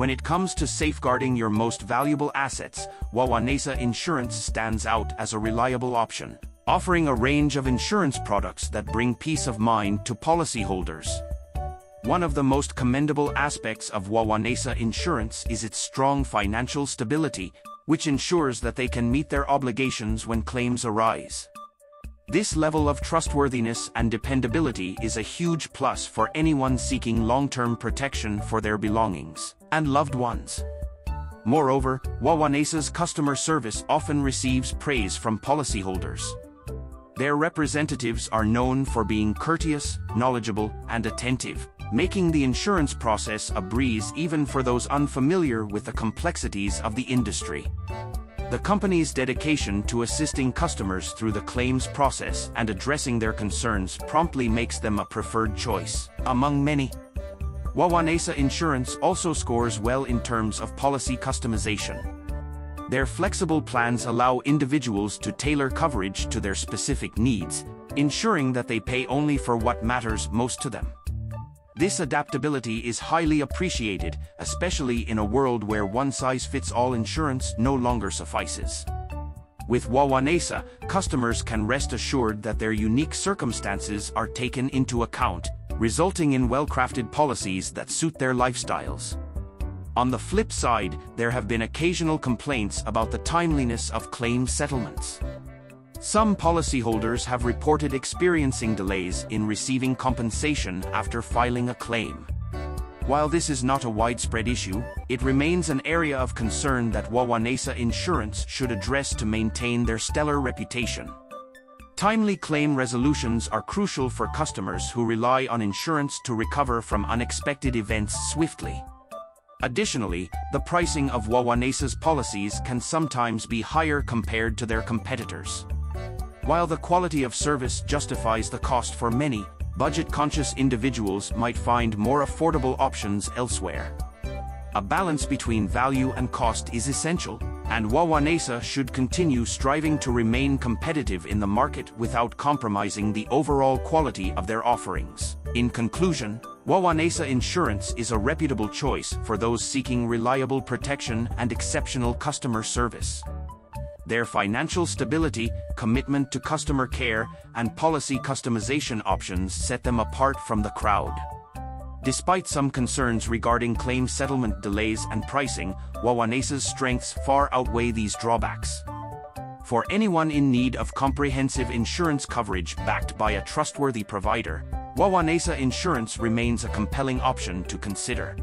When it comes to safeguarding your most valuable assets, Wawanesa Insurance stands out as a reliable option, offering a range of insurance products that bring peace of mind to policyholders. One of the most commendable aspects of Wawanesa Insurance is its strong financial stability, which ensures that they can meet their obligations when claims arise. This level of trustworthiness and dependability is a huge plus for anyone seeking long-term protection for their belongings and loved ones. Moreover, Wawanesa's customer service often receives praise from policyholders. Their representatives are known for being courteous, knowledgeable, and attentive, making the insurance process a breeze even for those unfamiliar with the complexities of the industry. The company's dedication to assisting customers through the claims process and addressing their concerns promptly makes them a preferred choice, among many. Wawanesa Insurance also scores well in terms of policy customization. Their flexible plans allow individuals to tailor coverage to their specific needs, ensuring that they pay only for what matters most to them. This adaptability is highly appreciated, especially in a world where one-size-fits-all insurance no longer suffices. With Wawanesa, customers can rest assured that their unique circumstances are taken into account, resulting in well-crafted policies that suit their lifestyles. On the flip side, there have been occasional complaints about the timeliness of claim settlements. Some policyholders have reported experiencing delays in receiving compensation after filing a claim. While this is not a widespread issue, it remains an area of concern that Wawanesa Insurance should address to maintain their stellar reputation. Timely claim resolutions are crucial for customers who rely on insurance to recover from unexpected events swiftly. Additionally, the pricing of Wawanesa's policies can sometimes be higher compared to their competitors. While the quality of service justifies the cost for many, budget-conscious individuals might find more affordable options elsewhere. A balance between value and cost is essential, and Wawanesa should continue striving to remain competitive in the market without compromising the overall quality of their offerings. In conclusion, Wawanesa Insurance is a reputable choice for those seeking reliable protection and exceptional customer service. Their financial stability, commitment to customer care, and policy customization options set them apart from the crowd. Despite some concerns regarding claim settlement delays and pricing, Wawanesa's strengths far outweigh these drawbacks. For anyone in need of comprehensive insurance coverage backed by a trustworthy provider, Wawanesa Insurance remains a compelling option to consider.